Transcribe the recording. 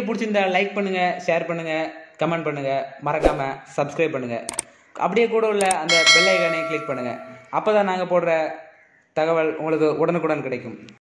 Video பிடிச்சிருந்தா like பண்ணுங்கள் share பண்ணுங்கள் கமெண்ட் பண்ணுங்கள் மறக்காமல் சப்ஸ்கிரைப் பண்ணுங்கள் அப்படியே கூட உள்ள அந்த பெல் ஐக்கானை கிளிக் பண்ணுங்கள் அப்போ தான் நாங்கள் போடுற தகவல் உங்களுக்கு உடனுக்குடன் கிடைக்கும்.